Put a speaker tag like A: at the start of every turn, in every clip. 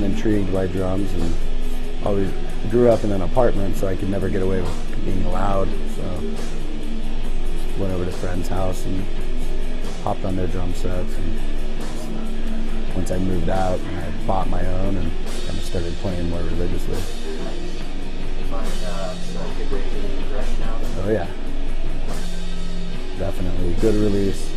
A: been intrigued by drums and always grew up in an apartment, so I could never get away with being loud. So went over to friend's house and hopped on their drum sets. And once I moved out, I bought my own and kind of started playing more religiously. Oh yeah, definitely good release.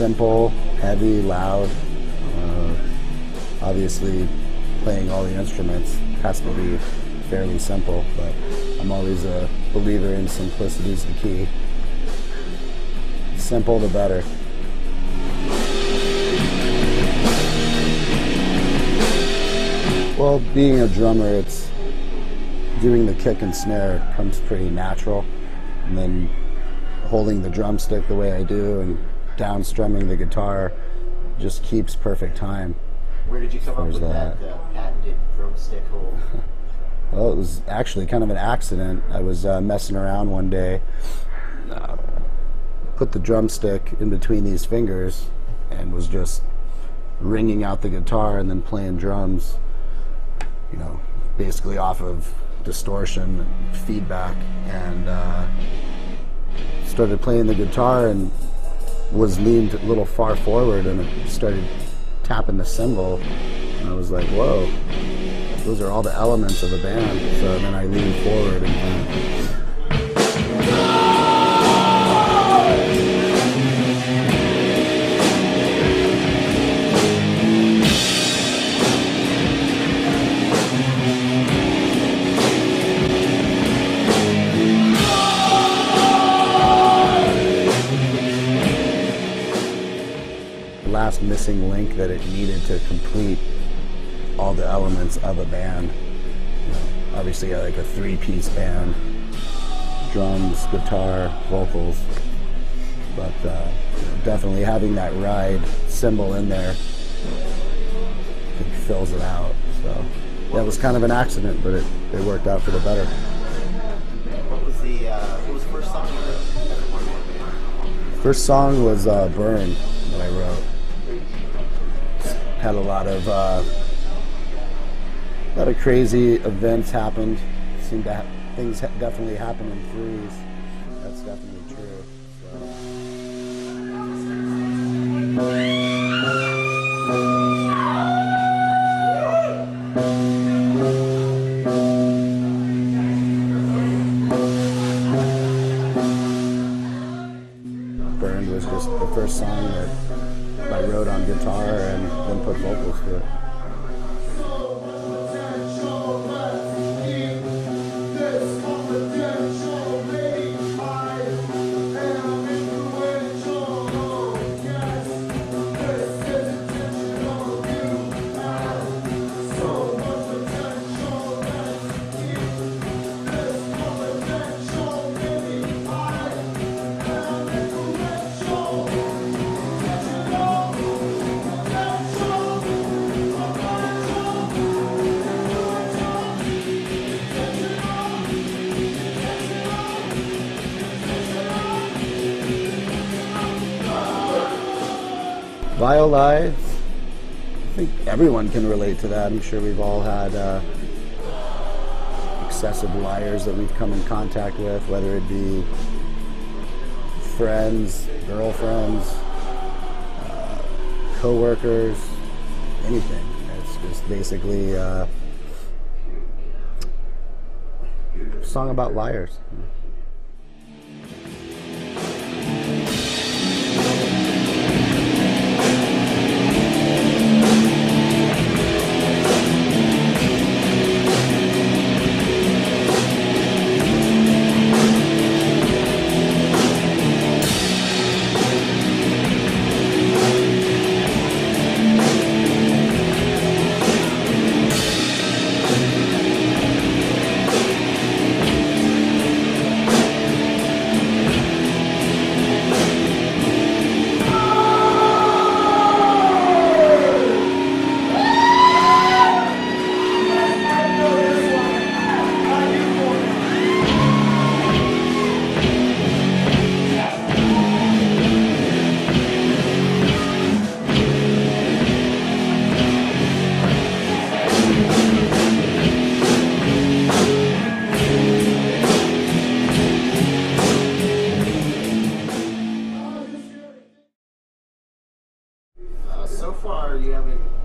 A: Simple, heavy, loud. Uh, obviously, playing all the instruments has to be fairly simple, but I'm always a believer in simplicity is the key. Simple the better. Well, being a drummer, it's doing the kick and snare comes pretty natural, and then holding the drumstick the way I do and down strumming the guitar just keeps perfect time.
B: Where did you come up with that, that uh, patented drumstick hold?
A: well, it was actually kind of an accident. I was uh, messing around one day, uh, put the drumstick in between these fingers, and was just ringing out the guitar and then playing drums you know, basically off of distortion and feedback, and uh, started playing the guitar and was leaned a little far forward and it started tapping the cymbal, and I was like, whoa, those are all the elements of the band. So then I leaned forward and kind of last missing link that it needed to complete all the elements of a band. You know, obviously, like a three-piece band: drums, guitar, vocals. But uh, definitely having that ride cymbal in there fills it out. So that was kind of an accident, but it, it worked out for the better.
B: What was the uh, what was the first song you?
A: First song was uh, "Burn" that I wrote had a lot of uh, a lot of crazy events happened. Seemed to ha- things ha- definitely happen in threes. That's definitely true. Burned guitar and then put vocals to it. Violize, I think everyone can relate to that. I'm sure we've all had uh, excessive liars that we've come in contact with, whether it be friends, girlfriends, uh, co-workers, anything. It's just basically uh, a song about liars.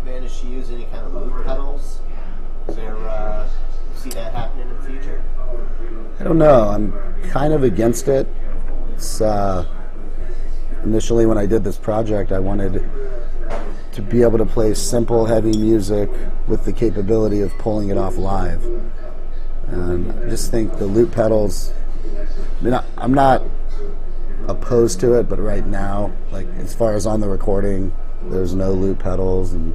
B: Vanish use any kind of loop pedals? Is there, uh, see that happening in the future?
A: I don't know. I'm kind of against it. It's, uh, initially when I did this project, I wanted to be able to play simple, heavy music with the capability of pulling it off live. And I just think the loop pedals, I mean, I'm not opposed to it, but right now, like as far as on the recording, there's no loop pedals, and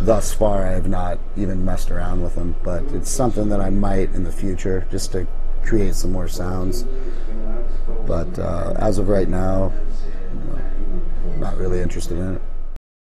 A: thus far, I have not even messed around with them. But it's something that I might in the future, just to create some more sounds. But uh, as of right now, not really interested in it.